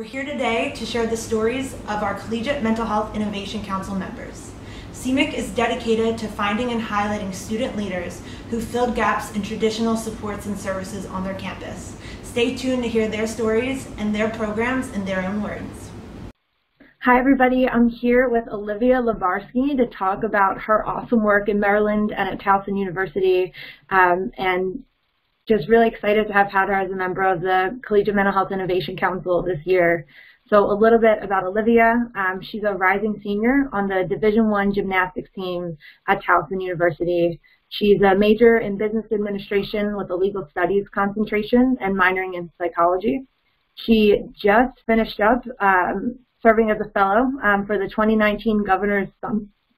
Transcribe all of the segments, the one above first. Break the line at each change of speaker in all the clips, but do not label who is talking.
We're here today to share the stories of our Collegiate Mental Health Innovation Council members. CMHIC is dedicated to finding and highlighting student leaders who filled gaps in traditional supports and services on their campus. Stay tuned to hear their stories and their programs in their own words.
Hi everybody, I'm here with Olivia Lubarsky to talk about her awesome work in Maryland and at Towson University um, and just really excited to have had her as a member of the Collegiate Mental Health Innovation Council this year. So a little bit about Olivia. Um, she's a rising senior on the Division One gymnastics team at Towson University. She's a major in business administration with a legal studies concentration and minoring in psychology. She just finished up um, serving as a fellow um, for the 2019 Governor's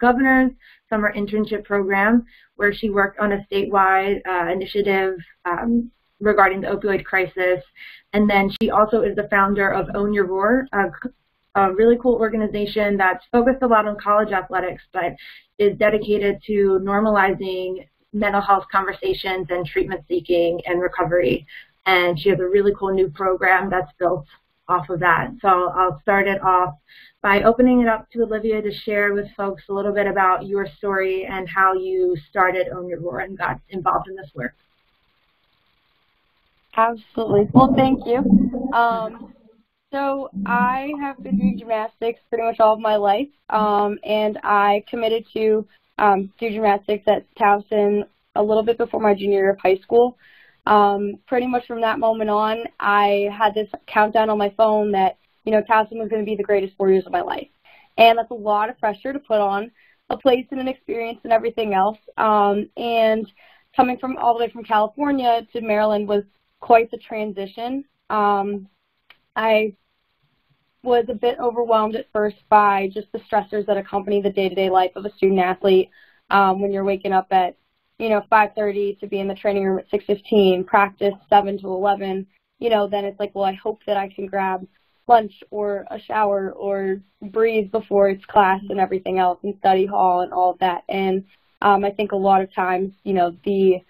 Governor's Summer Internship Program, where she worked on a statewide uh, initiative um, regarding the opioid crisis. And then she also is the founder of Own Your Roar, a, a really cool organization that's focused a lot on college athletics, but is dedicated to normalizing mental health conversations and treatment seeking and recovery. And she has a really cool new program that's built off of that. So I'll start it off by opening it up to Olivia to share with folks a little bit about your story and how you started Own Your Roar and got involved in this work.
Absolutely. Well, thank you. Um, so I have been doing gymnastics pretty much all of my life, um, and I committed to um, do gymnastics at Towson a little bit before my junior year of high school. Um, pretty much from that moment on, I had this countdown on my phone that you know, Towson was going to be the greatest four years of my life. And that's a lot of pressure to put on a place and an experience and everything else. Um, and coming from all the way from California to Maryland was quite the transition. Um, I was a bit overwhelmed at first by just the stressors that accompany the day-to-day life of a student athlete. Um, when you're waking up at, you know, 5:30 to be in the training room at 6:15, practice 7 to 11, you know, then it's like, well, I hope that I can grab lunch or a shower or breathe before it's class and everything else and study hall and all of that. And um, I think a lot of times, you know, the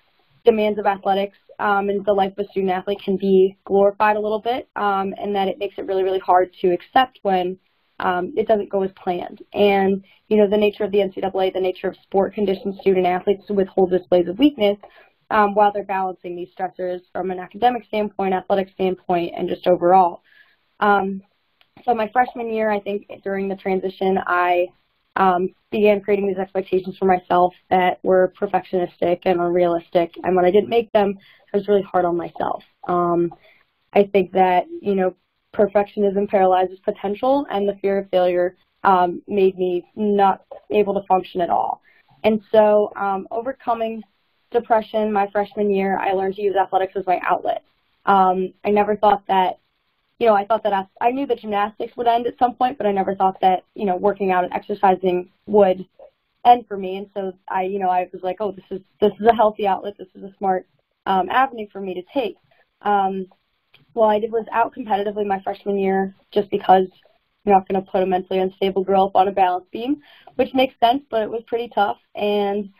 demands of athletics um, and the life of a student athlete can be glorified a little bit, um, and that it makes it really, really hard to accept when um, it doesn't go as planned. And, you know, the nature of the NCAA, the nature of sport conditions student athletes to withhold displays of weakness um, while they're balancing these stressors from an academic standpoint, athletic standpoint, and just overall. Um, so my freshman year, I think during the transition, I um, began creating these expectations for myself that were perfectionistic and unrealistic. And when I didn't make them, I was really hard on myself. Um, I think that, you know, perfectionism paralyzes potential and the fear of failure um, made me not able to function at all. And so um, overcoming depression my freshman year, I learned to use athletics as my outlet. Um, I never thought that you know, I thought that I, I knew that gymnastics would end at some point, but I never thought that, you know, working out and exercising would end for me. And so I, you know, I was like, oh, this is this is a healthy outlet. This is a smart um, avenue for me to take. Um, well, I did was out competitively my freshman year just because you're not going to put a mentally unstable girl up on a balance beam, which makes sense, but it was pretty tough. And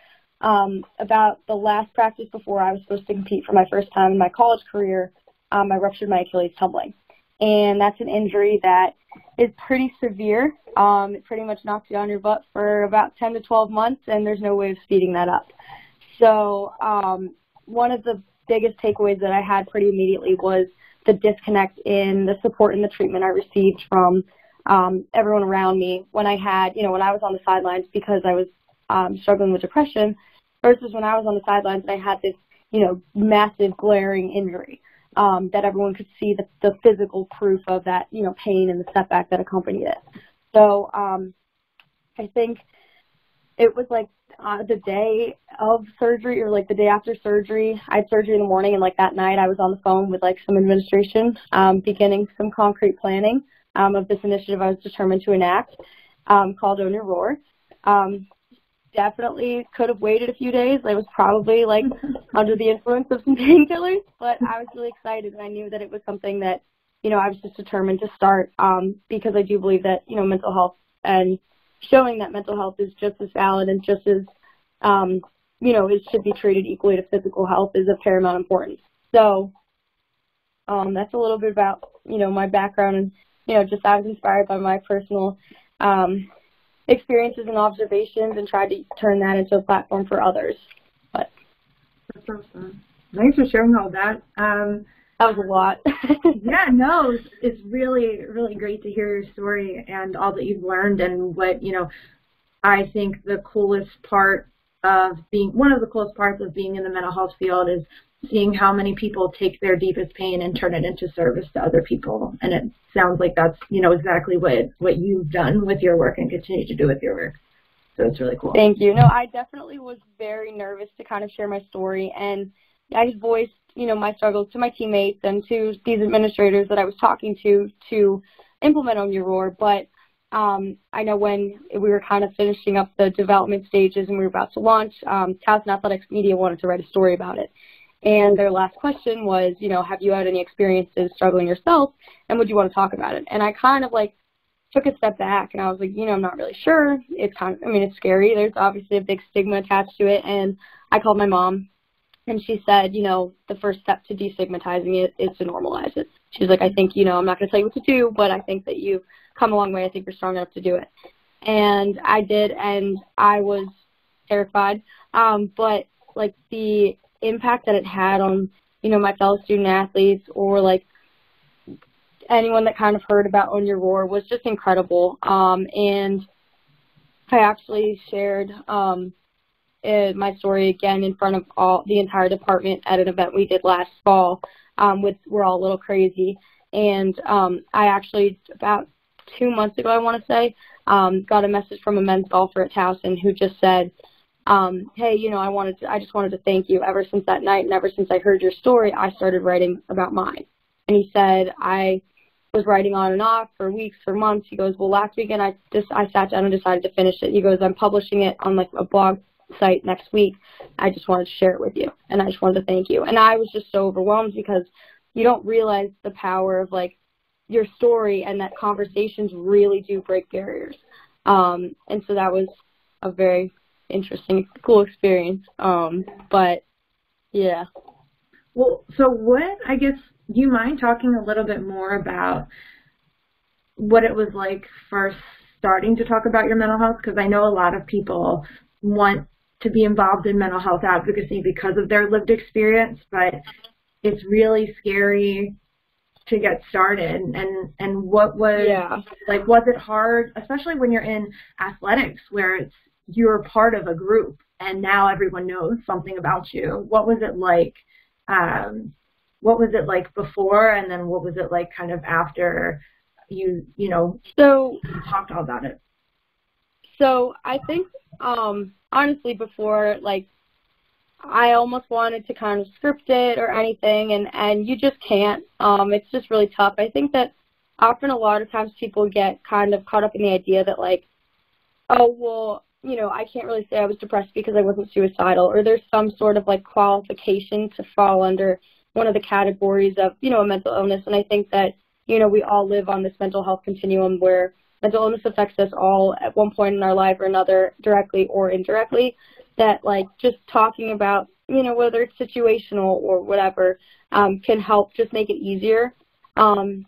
um, about the last practice before I was supposed to compete for my first time in my college career, um, I ruptured my Achilles tumbling and that's an injury that is pretty severe. Um, it pretty much knocks you on your butt for about 10 to 12 months, and there's no way of speeding that up. So um, one of the biggest takeaways that I had pretty immediately was the disconnect in the support and the treatment I received from um, everyone around me when I had, you know, when I was on the sidelines because I was um, struggling with depression versus when I was on the sidelines and I had this, you know, massive glaring injury um, that everyone could see the, the physical proof of that, you know, pain and the setback that accompanied it. So um, I think it was like uh, the day of surgery or like the day after surgery. I had surgery in the morning, and like that night, I was on the phone with like some administration, um, beginning some concrete planning um, of this initiative I was determined to enact um, called Own Your Roar. Um, definitely could have waited a few days. I was probably like under the influence of some painkillers, but I was really excited and I knew that it was something that, you know, I was just determined to start um, because I do believe that, you know, mental health and showing that mental health is just as valid and just as, um, you know, it should be treated equally to physical health is of paramount importance. So um, that's a little bit about, you know, my background and you know, just I was inspired by my personal um, experiences and observations and tried to turn that into a platform for others. But
That's awesome. Thanks for sharing all that. Um,
that was a lot.
yeah, no, it's, it's really, really great to hear your story and all that you've learned and what, you know, I think the coolest part of being, one of the coolest parts of being in the mental health field is seeing how many people take their deepest pain and turn it into service to other people. And it sounds like that's, you know, exactly what, what you've done with your work and continue to do with your work. So it's really cool.
Thank you. No, I definitely was very nervous to kind of share my story and I just voiced, you know, my struggles to my teammates and to these administrators that I was talking to to implement Own Your Roar. But um, I know when we were kind of finishing up the development stages and we were about to launch, um, Towson Athletics Media wanted to write a story about it. And their last question was, you know, have you had any experiences struggling yourself and would you want to talk about it? And I kind of like took a step back and I was like, you know, I'm not really sure. It's kind of, I mean, it's scary. There's obviously a big stigma attached to it. And I called my mom and she said, you know, the first step to destigmatizing it is to normalize it. She's like, I think, you know, I'm not going to tell you what to do, but I think that you've come a long way. I think you're strong enough to do it. And I did, and I was terrified. Um, but like the impact that it had on, you know, my fellow student athletes or like anyone that kind of heard about Own Your Roar was just incredible. Um, and I actually shared um, uh, my story again in front of all the entire department at an event we did last fall um, with We're All a Little Crazy. And um, I actually, about two months ago, I want to say, um, got a message from a men's golfer at Towson who just said, um, hey, you know, I wanted to, I just wanted to thank you. Ever since that night and ever since I heard your story, I started writing about mine. And he said, I was writing on and off for weeks, for months. He goes, well, last weekend I just I sat down and decided to finish it. He goes, I'm publishing it on like a blog site next week. I just wanted to share it with you, and I just wanted to thank you. And I was just so overwhelmed because you don't realize the power of like your story and that conversations really do break barriers. Um, and so that was a very interesting, cool experience. Um, but yeah.
Well, so what, I guess, do you mind talking a little bit more about what it was like first starting to talk about your mental health? Because I know a lot of people want to be involved in mental health advocacy because of their lived experience, but it's really scary to get started. And and what was
yeah.
like was it hard especially when you're in athletics where it's you're part of a group and now everyone knows something about you. What was it like um what was it like before and then what was it like kind of after you you know
so
talked all about it
so i think um honestly before like I almost wanted to kind of script it or anything and and you just can't. Um it's just really tough. I think that often a lot of times people get kind of caught up in the idea that like oh well, you know, I can't really say I was depressed because I wasn't suicidal or there's some sort of like qualification to fall under one of the categories of, you know, a mental illness and I think that you know, we all live on this mental health continuum where mental illness affects us all at one point in our life or another, directly or indirectly. That like just talking about, you know, whether it's situational or whatever, um, can help just make it easier. Um,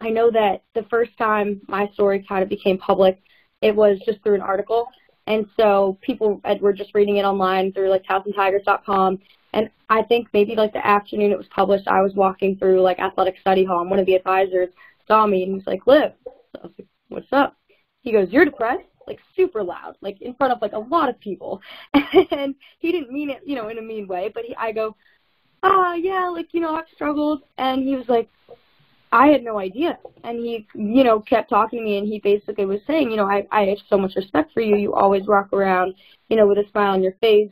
I know that the first time my story kind of became public, it was just through an article. And so people were just reading it online through like TowsonTigers.com. And I think maybe like the afternoon it was published, I was walking through like athletic study hall and one of the advisors saw me and he's like, Liv. So I was like, what's up? He goes, you're depressed? Like super loud, like in front of like a lot of people. And he didn't mean it, you know, in a mean way, but he, I go, oh yeah, like, you know, I've struggled. And he was like, I had no idea. And he, you know, kept talking to me and he basically was saying, you know, I, I have so much respect for you. You always walk around, you know, with a smile on your face,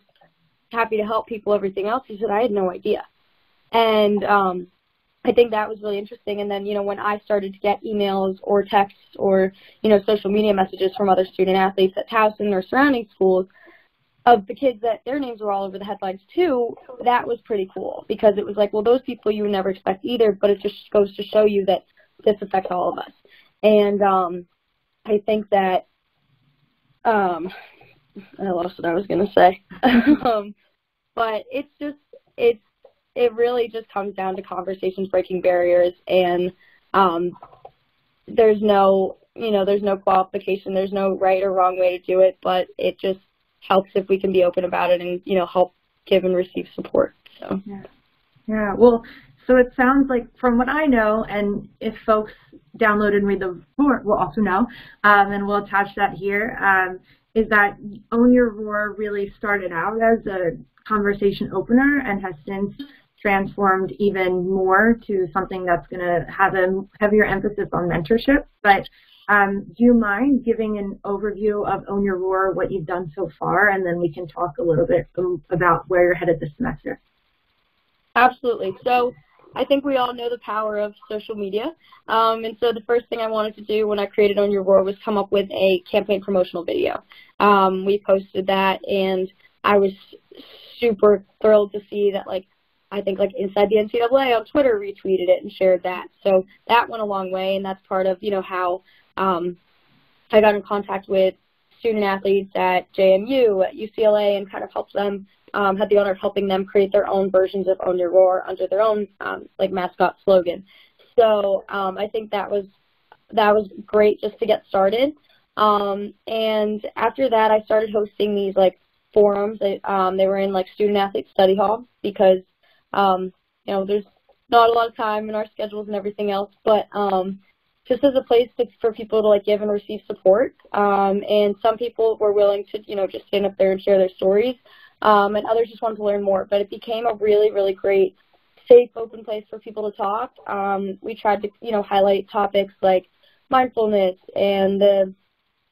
happy to help people, everything else. He said, I had no idea. And um I think that was really interesting. And then, you know, when I started to get emails or texts or, you know, social media messages from other student athletes at Towson or surrounding schools of the kids that their names were all over the headlines too, that was pretty cool because it was like, well, those people you would never expect either, but it just goes to show you that this affects all of us. And um, I think that um, I lost what I was going to say. um, but it's just, it's, it really just comes down to conversations breaking barriers and um, there's no you know there's no qualification, there's no right or wrong way to do it, but it just helps if we can be open about it and you know help give and receive support. So
yeah, yeah. Well, so it sounds like from what I know, and if folks download and read the report will also know, um, and we'll attach that here. Um, is that Own Your Roar really started out as a conversation opener and has since transformed even more to something that's going to have a heavier emphasis on mentorship. But um, do you mind giving an overview of Own Your Roar, what you've done so far, and then we can talk a little bit about where you're headed this semester?
Absolutely. So I think we all know the power of social media. Um, and so the first thing I wanted to do when I created Own Your Roar was come up with a campaign promotional video. Um, we posted that, and I was super thrilled to see that, like, I think like Inside the NCAA on Twitter retweeted it and shared that. So that went a long way, and that's part of you know how um, I got in contact with student athletes at JMU, at UCLA, and kind of helped them um, had the honor of helping them create their own versions of Own Your Roar under their own um, like mascot slogan. So um, I think that was that was great just to get started. Um, and after that, I started hosting these like forums. They, um, they were in like student athlete study hall because um, you know there's not a lot of time in our schedules and everything else, but um, just as a place to, for people to like give and receive support. Um, and some people were willing to you know just stand up there and share their stories um, and others just wanted to learn more. But it became a really, really great, safe, open place for people to talk. Um, we tried to, you know, highlight topics like mindfulness and the,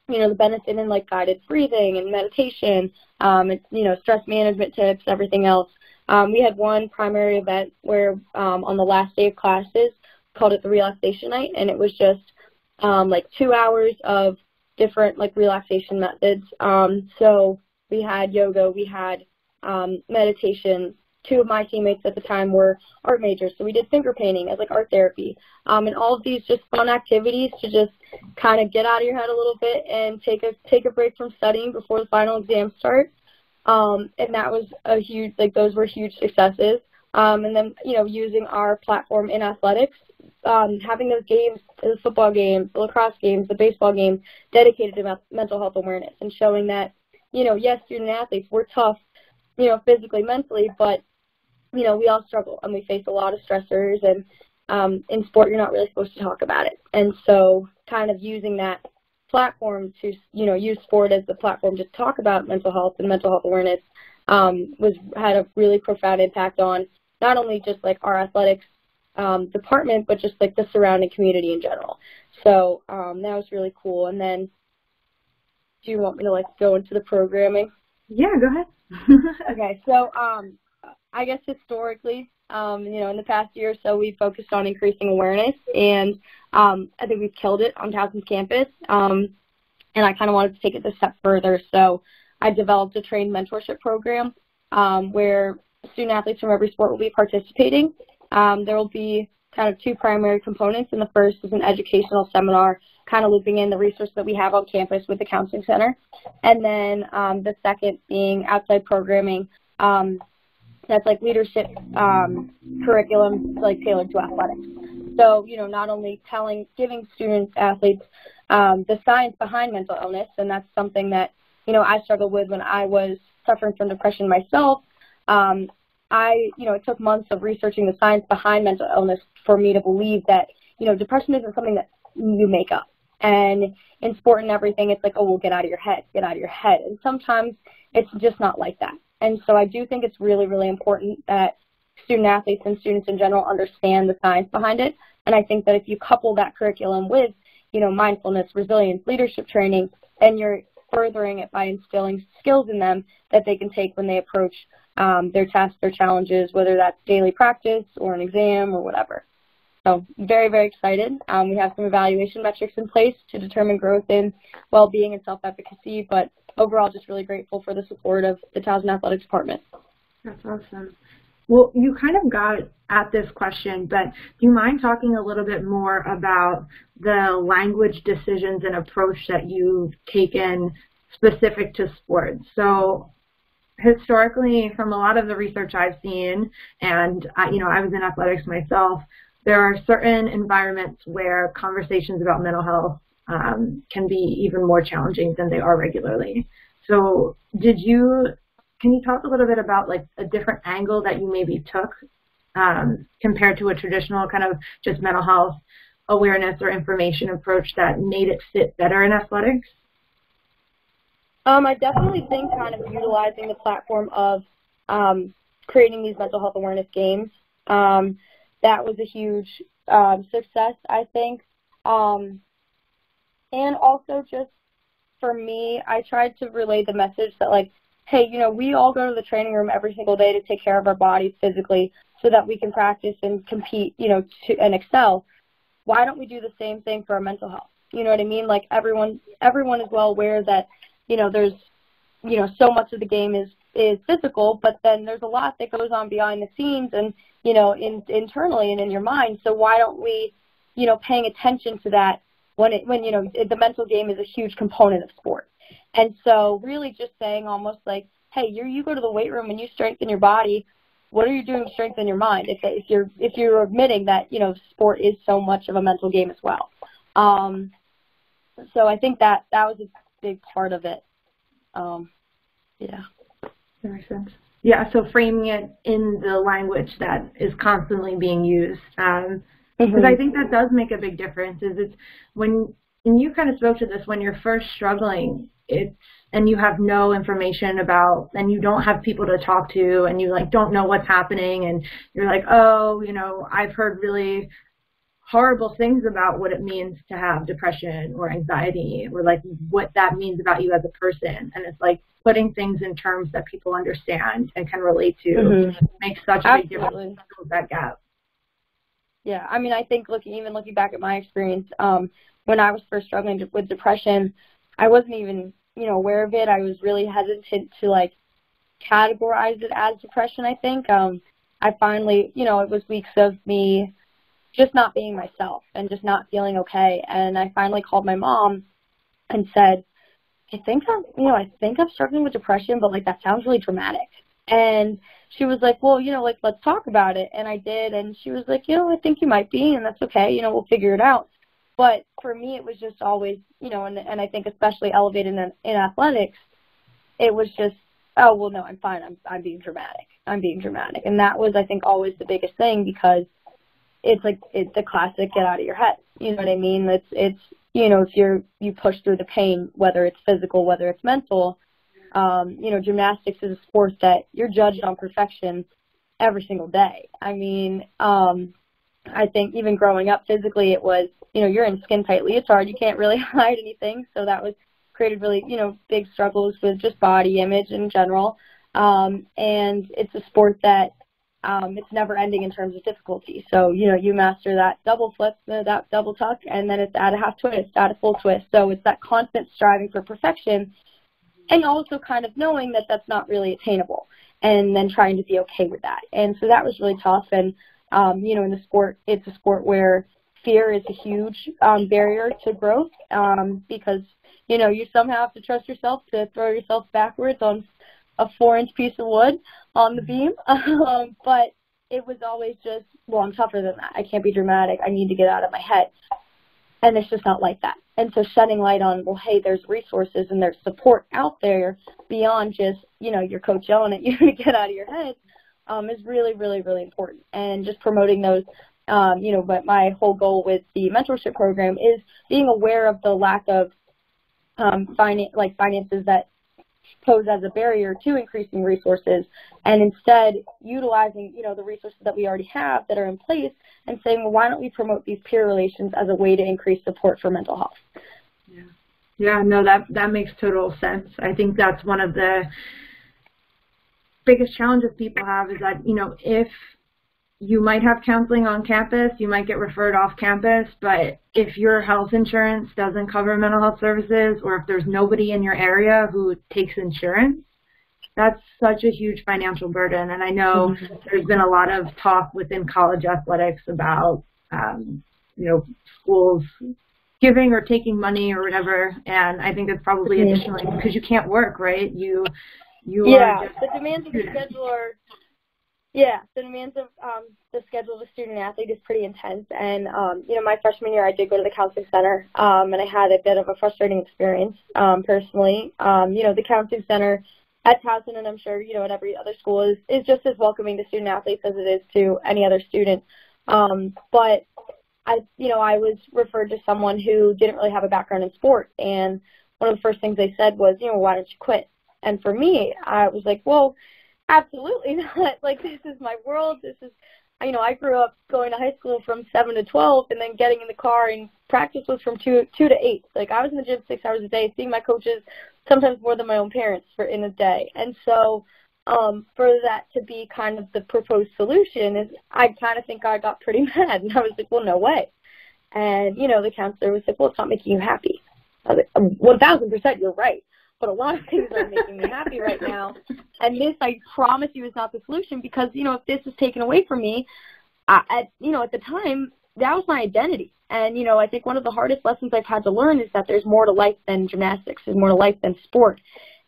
you know, the benefit in like guided breathing and meditation, um, and, you know, stress management tips, everything else. Um, we had one primary event where um, on the last day of classes, called it the relaxation night, and it was just um, like two hours of different like relaxation methods. Um, so we had yoga, we had um, meditation. Two of my teammates at the time were art majors, so we did finger painting as like art therapy. Um, and all of these just fun activities to just kind of get out of your head a little bit and take a take a break from studying before the final exam starts. Um, and that was a huge like those were huge successes. Um, and then you know using our platform in athletics, um, having those games, the football games, the lacrosse games, the baseball game, dedicated to mental health awareness and showing that you know, yes, student athletes, we're tough, you know, physically, mentally, but, you know, we all struggle and we face a lot of stressors and um, in sport you're not really supposed to talk about it. And so kind of using that platform to, you know, use sport as the platform to talk about mental health and mental health awareness um, was had a really profound impact on not only just like our athletics um, department, but just like the surrounding community in general. So um, that was really cool. And then do you want me to like go into the programming?
Yeah, go ahead.
okay, so um, I guess historically, um, you know, in the past year or so, we've focused on increasing awareness, and um, I think we've killed it on Towson's campus. Um, and I kind of wanted to take it a step further, so I developed a trained mentorship program um, where student athletes from every sport will be participating. Um, there will be kind of two primary components, and the first is an educational seminar kind of looping in the resource that we have on campus with the Counseling Center. And then um, the second being outside programming um, that's like leadership um, curriculum like tailored to athletics. So, you know, not only telling, giving students, athletes, um, the science behind mental illness, and that's something that, you know, I struggled with when I was suffering from depression myself. Um, I, you know, it took months of researching the science behind mental illness for me to believe that, you know, depression isn't something that you make up. And in sport and everything, it's like, oh, well, get out of your head, get out of your head. And sometimes it's just not like that. And so I do think it's really, really important that student athletes and students in general understand the science behind it. And I think that if you couple that curriculum with, you know, mindfulness, resilience, leadership training, then you're furthering it by instilling skills in them that they can take when they approach um, their tasks, their challenges, whether that's daily practice or an exam or whatever. So very, very excited. Um, we have some evaluation metrics in place to determine growth in well-being and self-efficacy, but overall just really grateful for the support of the Towson Athletics Department.
That's awesome. Well, you kind of got at this question, but do you mind talking a little bit more about the language decisions and approach that you've taken specific to sports? So historically, from a lot of the research I've seen, and I, you know, I was in athletics myself, there are certain environments where conversations about mental health um, can be even more challenging than they are regularly. So did you, can you talk a little bit about like a different angle that you maybe took um, compared to a traditional kind of just mental health awareness or information approach that made it fit better in athletics?
Um, I definitely think kind of utilizing the platform of um, creating these mental health awareness games. Um, that was a huge um, success, I think. Um, and also just for me, I tried to relay the message that like, hey, you know, we all go to the training room every single day to take care of our bodies physically so that we can practice and compete, you know, to, and excel. Why don't we do the same thing for our mental health? You know what I mean? Like everyone, everyone is well aware that, you know, there's, you know, so much of the game is is physical, but then there's a lot that goes on behind the scenes and, you know, in, internally and in your mind. So why don't we, you know, paying attention to that when it, when, you know, the mental game is a huge component of sport. And so really just saying almost like, hey, you you go to the weight room and you strengthen your body. What are you doing to strengthen your mind? If, if you're if you're admitting that you know sport is so much of a mental game as well. Um, so I think that that was a big part of it. Um, yeah.
That makes sense. Yeah, so framing it in the language that is constantly being used. Um, because mm-hmm. I think that does make a big difference. Is it's when and you kind of spoke to this when you're first struggling, it's and you have no information about and you don't have people to talk to and you like don't know what's happening and you're like, oh, you know, I've heard really horrible things about what it means to have depression or anxiety or like what that means about you as a person and it's like putting things in terms that people understand and can relate to mm-hmm. makes such a big difference with that gap
yeah i mean i think looking even looking back at my experience um when i was first struggling with depression i wasn't even you know aware of it i was really hesitant to like categorize it as depression i think um i finally you know it was weeks of me just not being myself and just not feeling okay. And I finally called my mom and said, I think I'm, you know, I think I'm struggling with depression, but like that sounds really dramatic. And she was like, well, you know, like let's talk about it. And I did. And she was like, you know, I think you might be, and that's okay. You know, we'll figure it out. But for me, it was just always, you know, and and I think especially elevated in in athletics, it was just, oh well, no, I'm fine. I'm I'm being dramatic. I'm being dramatic, and that was, I think, always the biggest thing because it's like it's the classic get out of your head. You know what I mean? It's it's you know if you're you push through the pain, whether it's physical, whether it's mental. Um, you know, gymnastics is a sport that you're judged on perfection every single day. I mean, um, I think even growing up physically, it was you know you're in skin tight leotard, you can't really hide anything, so that was created really you know big struggles with just body image in general. Um, and it's a sport that um, it's never ending in terms of difficulty. So, you know, you master that double flip, uh, that double tuck, and then it's at a half twist, at a full twist. So it's that constant striving for perfection and also kind of knowing that that's not really attainable and then trying to be okay with that. And so that was really tough. And, um, you know, in the sport, it's a sport where fear is a huge um, barrier to growth um, because, you know, you somehow have to trust yourself to throw yourself backwards on a four inch piece of wood on the beam. Um, but it was always just, well, I'm tougher than that. I can't be dramatic. I need to get out of my head. And it's just not like that. And so shedding light on, well, hey, there's resources and there's support out there beyond just, you know, your coach yelling at you to get out of your head um, is really, really, really important. And just promoting those, um, you know, but my whole goal with the mentorship program is being aware of the lack of um, finance, like finances that pose as a barrier to increasing resources and instead utilizing you know the resources that we already have that are in place and saying well why don't we promote these peer relations as a way to increase support for mental health?
Yeah. Yeah no that that makes total sense. I think that's one of the biggest challenges people have is that you know if you might have counseling on campus, you might get referred off campus, but if your health insurance doesn't cover mental health services or if there's nobody in your area who takes insurance, that's such a huge financial burden. And I know mm-hmm. there's been a lot of talk within college athletics about, um, you know, schools giving or taking money or whatever. And I think that's probably additionally because you can't work, right? You, you
yeah, the demands of the schedule are Yeah, the demands of um, the schedule of a student athlete is pretty intense. And, um, you know, my freshman year, I did go to the counseling center, um, and I had a bit of a frustrating experience um, personally. Um, you know, the counseling center at Towson, and I'm sure, you know, at every other school, is, is just as welcoming to student athletes as it is to any other student. Um, but I, you know, I was referred to someone who didn't really have a background in sport, and one of the first things they said was, you know, why don't you quit? And for me, I was like, well, absolutely not. Like this is my world. This is, you know, I grew up going to high school from seven to twelve, and then getting in the car and practice was from two two to eight. Like I was in the gym six hours a day, seeing my coaches sometimes more than my own parents for in a day. And so, um, for that to be kind of the proposed solution is, I kind of think I got pretty mad, and I was like, well, no way. And you know, the counselor was like, well, it's not making you happy. I was like, one thousand percent, you're right but a lot of things are making me happy right now. And this, I promise you, is not the solution because you know if this is taken away from me, I, at you know at the time that was my identity. And you know I think one of the hardest lessons I've had to learn is that there's more to life than gymnastics. There's more to life than sport.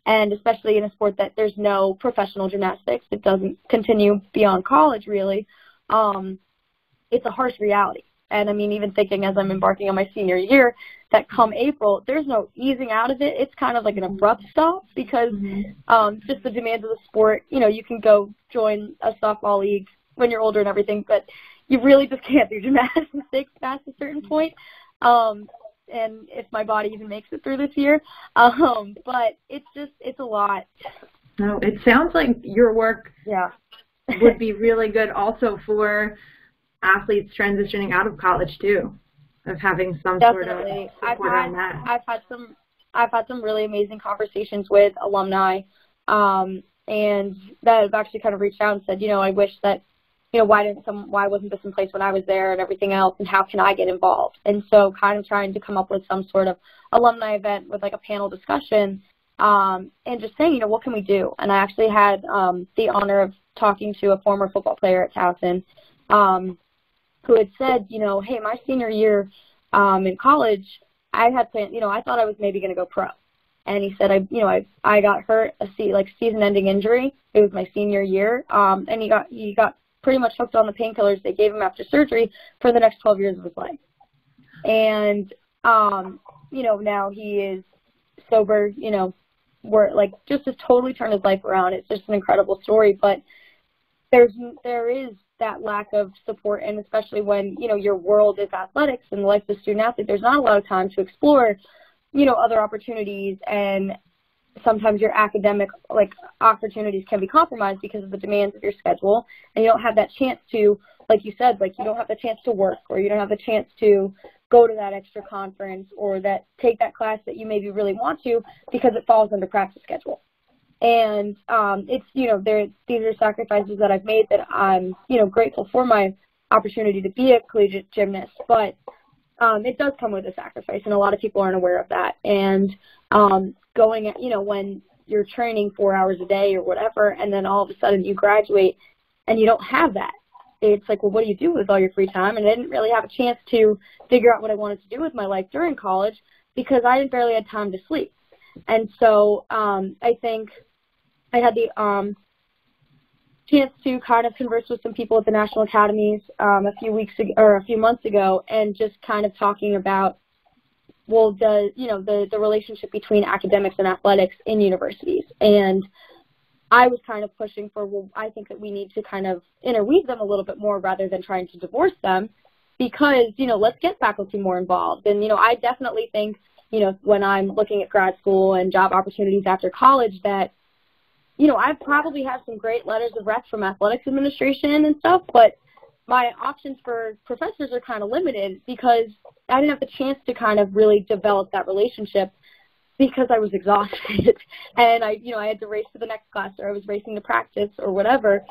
And especially in a sport that there's no professional gymnastics, it doesn't continue beyond college really. Um, it's a harsh reality. And I mean, even thinking as I'm embarking on my senior year, that come April, there's no easing out of it. It's kind of like an abrupt stop because mm-hmm. um, just the demands of the sport. You know, you can go join a softball league when you're older and everything, but you really just can't do gymnastics past a certain point. Um, and if my body even makes it through this year, um, but it's just it's a lot.
No, it sounds like your work
yeah
would be really good also for athletes transitioning out of college too, of having some
Definitely.
sort of support
I've had,
on that.
I've had some I've had some really amazing conversations with alumni, um, and that have actually kind of reached out and said, you know, I wish that, you know, why didn't some, why wasn't this in place when I was there and everything else, and how can I get involved? And so, kind of trying to come up with some sort of alumni event with like a panel discussion, um, and just saying, you know, what can we do? And I actually had um, the honor of talking to a former football player at Towson. Um, who had said, you know, hey, my senior year um, in college, I had planned, you know, I thought I was maybe going to go pro. And he said, I, you know, I, I got hurt a se- like season-ending injury. It was my senior year, um, and he got, he got pretty much hooked on the painkillers they gave him after surgery for the next 12 years of his life. And, um, you know, now he is sober, you know, we're like just has totally turned his life around. It's just an incredible story, but there's there is that lack of support, and especially when you know your world is athletics and the life of the student athlete, there's not a lot of time to explore, you know, other opportunities, and sometimes your academic like opportunities can be compromised because of the demands of your schedule, and you don't have that chance to, like you said, like you don't have the chance to work, or you don't have the chance to go to that extra conference or that take that class that you maybe really want to because it falls under practice schedule and um, it's you know there these are sacrifices that I've made that I'm you know grateful for my opportunity to be a collegiate gymnast, but um, it does come with a sacrifice, and a lot of people aren't aware of that. And um, going you know when you're training four hours a day or whatever, and then all of a sudden you graduate and you don't have that. It's like, well, what do you do with all your free time? And I didn't really have a chance to figure out what I wanted to do with my life during college because I barely had time to sleep. And so um, I think I had the um, chance to kind of converse with some people at the national academies um, a few weeks ago, or a few months ago, and just kind of talking about well the you know the the relationship between academics and athletics in universities. And I was kind of pushing for well I think that we need to kind of interweave them a little bit more rather than trying to divorce them because you know let's get faculty more involved. And you know I definitely think you know when I'm looking at grad school and job opportunities after college that you know, I've probably had some great letters of rec from athletics administration and stuff, but my options for professors are kind of limited because I didn't have the chance to kind of really develop that relationship because I was exhausted and I, you know, I had to race to the next class or I was racing to practice or whatever.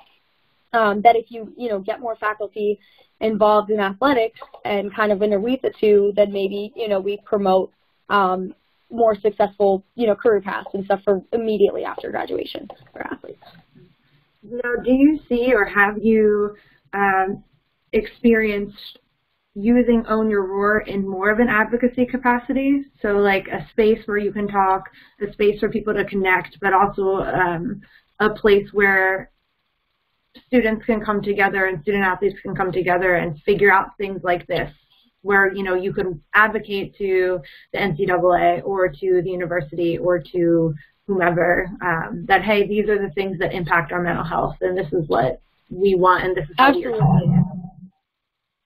Um, that if you, you know, get more faculty involved in athletics and kind of interweave the two, then maybe, you know, we promote um, more successful, you know, career paths and stuff for immediately after graduation for athletes.
Now, do you see or have you um, experienced using Own Your Roar in more of an advocacy capacity? So, like a space where you can talk, a space for people to connect, but also um, a place where students can come together and student athletes can come together and figure out things like this where you know you could advocate to the NCAA or to the university or to whomever um, that hey these are the things that impact our mental health and this is what we want and this is
Absolutely.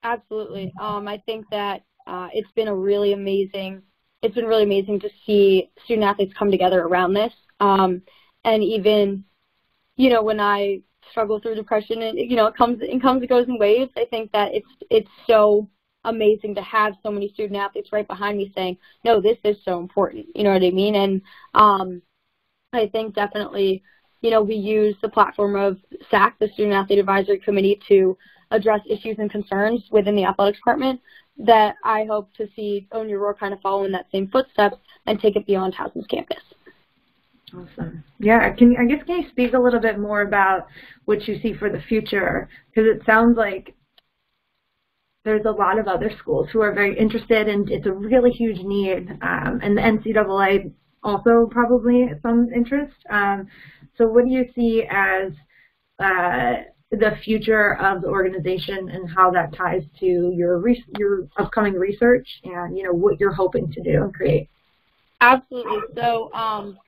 Absolutely. Um, I think that uh, it's been a really amazing. It's been really amazing to see student athletes come together around this. Um, and even, you know, when I struggle through depression, and you know, it comes it comes and goes in waves. I think that it's it's so amazing to have so many student athletes right behind me saying, no, this is so important. You know what I mean? And um, I think definitely, you know, we use the platform of SAC, the Student Athlete Advisory Committee, to address issues and concerns within the athletics department that I hope to see Own Your Roar kind of follow in that same footsteps and take it beyond Towson's campus.
Awesome. Yeah, can I guess can you speak a little bit more about what you see for the future? Because it sounds like there's a lot of other schools who are very interested, and it's a really huge need. Um, and the NCAA also probably some interest. Um, so, what do you see as uh, the future of the organization and how that ties to your your upcoming research and you know what you're hoping to do and create.
Absolutely. So um,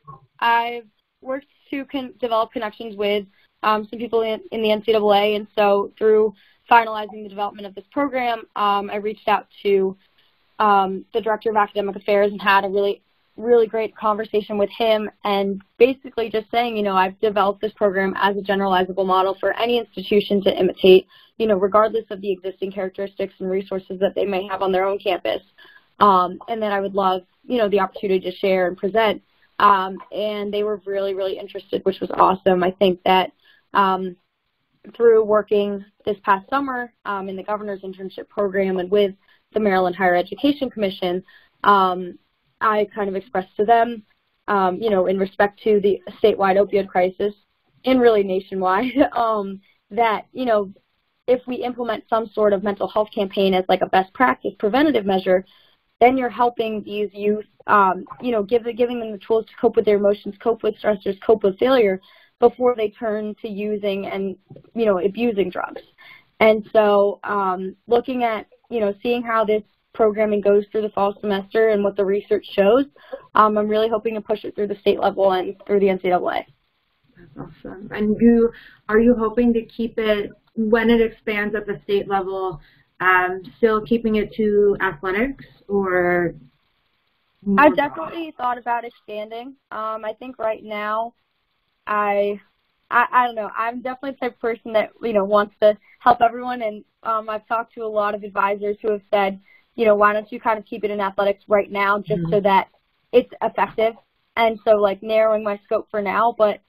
I've worked to develop connections with um, some people in, in, the NCAA, and so through finalizing the development of this program, um, I reached out to um, the director of academic affairs and had a really really great conversation with him and basically just saying, you know, I've developed this program as a generalizable model for any institution to imitate, you know, regardless of the existing characteristics and resources that they may have on their own campus. Um, and then I would love, you know, the opportunity to share and present. Um, and they were really, really interested, which was awesome. I think that um, through working this past summer um, in the governor's internship program and with the Maryland Higher Education Commission, um, I kind of expressed to them, um, you know, in respect to the statewide opioid crisis and really nationwide, um, that, you know, if we implement some sort of mental health campaign as like a best practice preventative measure, then you're helping these youth, um, you know, give, giving them the tools to cope with their emotions, cope with stressors, cope with failure before they turn to using and, you know, abusing drugs. And so um, looking at, you know, seeing how this programming goes through the fall semester and what the research shows. Um, I'm really hoping to push it through the state level and through the NCAA.
That's awesome. And you are you hoping to keep it when it expands at the state level, um, still keeping it to athletics or?
I've definitely thought about expanding. Um, I think right now, I, I I don't know. I'm definitely the type of person that you know wants to help everyone, and um, I've talked to a lot of advisors who have said you know, why don't you kind of keep it in athletics right now just mm-hmm. so that it's effective? And so, like, narrowing my scope for now, but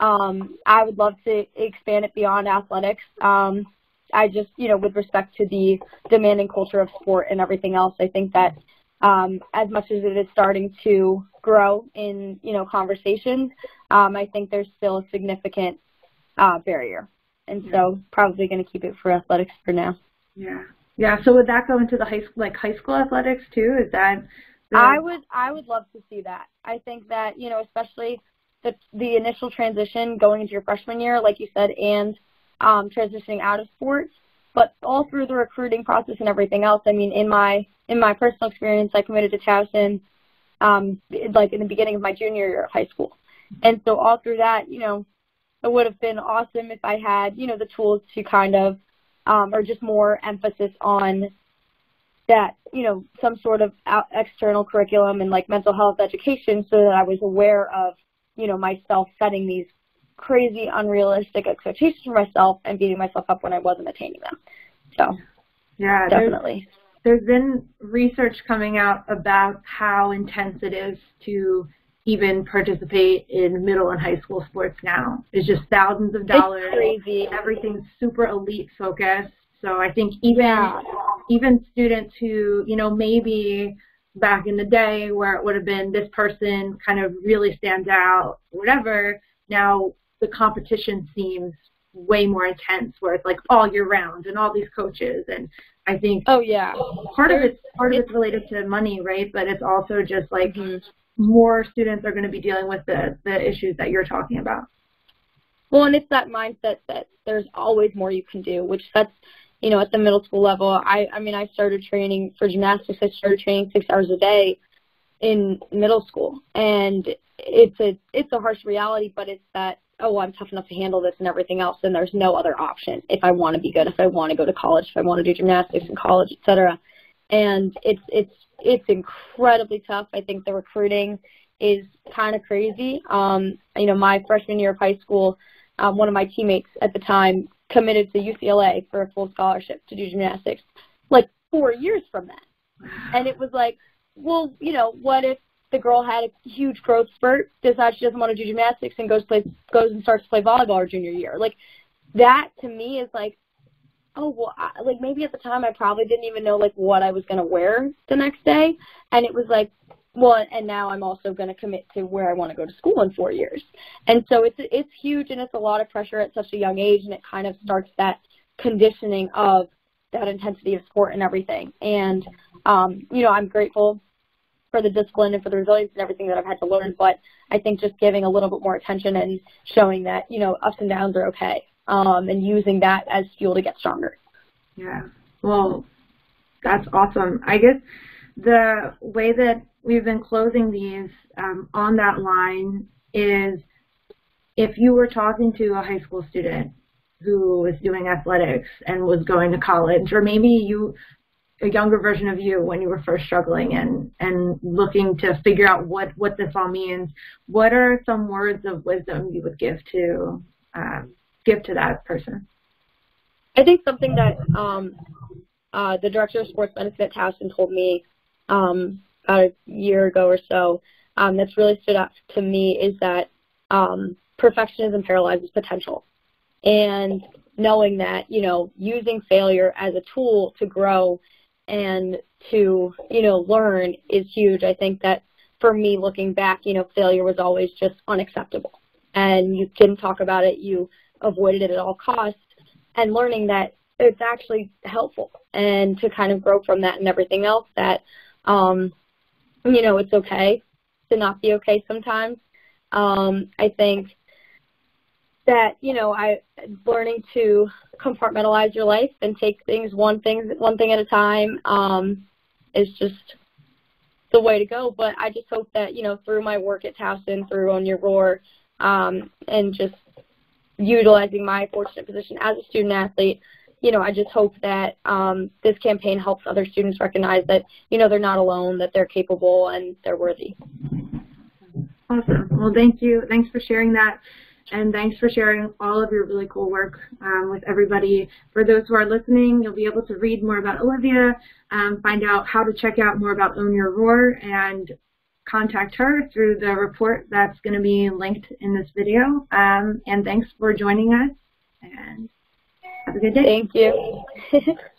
um, I would love to expand it beyond athletics. Um, I just, you know, with respect to the demanding culture of sport and everything else, I think that um, as much as it is starting to grow in, you know, conversations, um, I think there's still a significant uh, barrier. And so probably going to keep it for athletics for now.
Yeah. Yeah. So would that go into the high school, like high school athletics too? Is that?
The... I would. I would love to see that. I think that you know, especially the the initial transition going into your freshman year, like you said, and um, transitioning out of sports, but all through the recruiting process and everything else. I mean, in my in my personal experience, I committed to Towson, um, like in the beginning of my junior year of high school, and so all through that, you know, it would have been awesome if I had you know the tools to kind of um, or just more emphasis on that, you know, some sort of external curriculum and like mental health education so that I was aware of, you know, myself setting these crazy, unrealistic expectations for myself and beating myself up when I wasn't attaining them. So,
yeah,
definitely.
There's, there's been research coming out about how intense it is to even participate in middle and high school sports now. It's just thousands of dollars.
It's crazy.
Everything's super elite focused. So I think even yeah. even students who, you know, maybe back in the day where it would have been this person kind of really stands out, whatever, now the competition seems way more intense where it's like all year round and all these coaches and I think
Oh yeah.
Part There's, of it's part of it's related to money, right? But it's also just like mm-hmm more students are going to be dealing with the, the issues that you're talking about.
well, and it's that mindset that there's always more you can do, which that's you know, at the middle school level. I, I mean, I started training for gymnastics. I started training six hours a day in middle school, and it's a it's a harsh reality, but it's that oh, I'm tough enough to handle this and everything else, and there's no other option if I want to be good, if I want to go to college, if I want to do gymnastics in college, etc. And it's it's it's incredibly tough. I think the recruiting is kind of crazy. Um, you know, my freshman year of high school, um, one of my teammates at the time committed to UCLA for a full scholarship to do gymnastics, like four years from that. And it was like, well, you know, what if the girl had a huge growth spurt, decides she doesn't want to do gymnastics, and goes play goes and starts to play volleyball her junior year? Like that to me is like, oh well, I, like maybe at the time I probably didn't even know like what I was gonna wear the next day, and it was like, well, and now I'm also to commit to where I want to go to school in four years. And so it's it's huge and it's a lot of pressure at such a young age, and it kind of starts that conditioning of that intensity of sport and everything. And um, you know, I'm grateful for the discipline and for the resilience and everything that I've had to learn. But I think just giving a little bit more attention and showing that you know ups and downs are okay, um, and using that as fuel to get stronger.
Yeah. Well, that's awesome. I guess the way that we've been closing these um, on that line is if you were talking to a high school student who was doing athletics and was going to college, or maybe you a younger version of you when you were first struggling and and looking to figure out what what this all means what are some words of wisdom you would give to um, give to that person
i think something that um, uh, the director of sports benefit towson told me um, about a year ago or so um, that's really stood out to me is that um, perfectionism paralyzes potential. And knowing that, you know, using failure as a tool to grow and to, you know, learn is huge. I think that for me, looking back, you know, failure was always just unacceptable. And you didn't talk about it, you avoided it at all costs. And learning that it's actually helpful and to kind of grow from that and everything else that um, you know, it's okay to not be okay sometimes. Um, I think that you know, I learning to compartmentalize your life and take things one thing one thing at a time um, is just the way to go. But I just hope that you know, through my work at Towson, through Own Your Roar, um, and just utilizing my fortunate position as a student athlete, you know, I just hope that um, this campaign helps other students recognize that, you know, they're not alone, that they're capable and they're worthy.
Awesome. Well, thank you. Thanks for sharing that. And thanks for sharing all of your really cool work um, with everybody. For those who are listening, you'll be able to read more about Olivia, um, find out how to check out more about Own Your Roar, and contact her through the report that's going to be linked in this video. Um, and thanks for joining us. And have a good day.
Thank you.